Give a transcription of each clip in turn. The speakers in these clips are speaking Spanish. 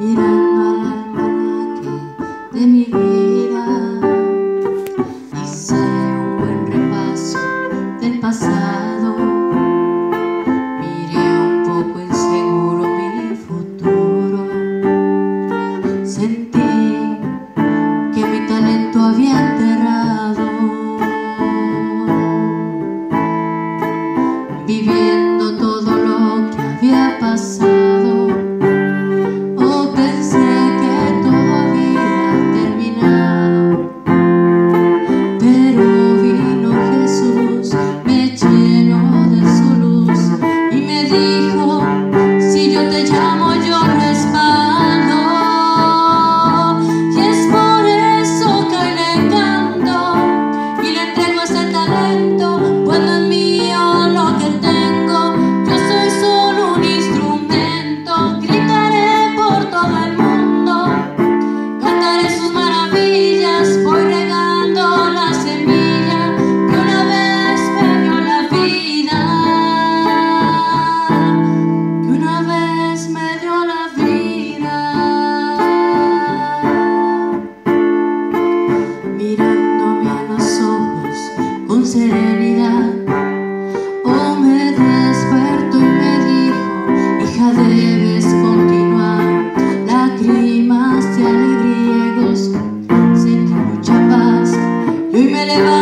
Mira serenidad. O me despertó y me dijo, hija debes continuar. Lágrimas de alegría y gozo, sentí mucha paz y hoy me levanto.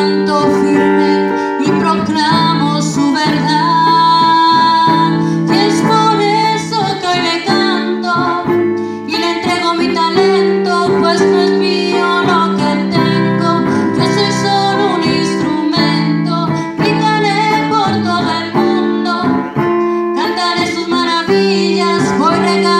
maravillas voy regalando.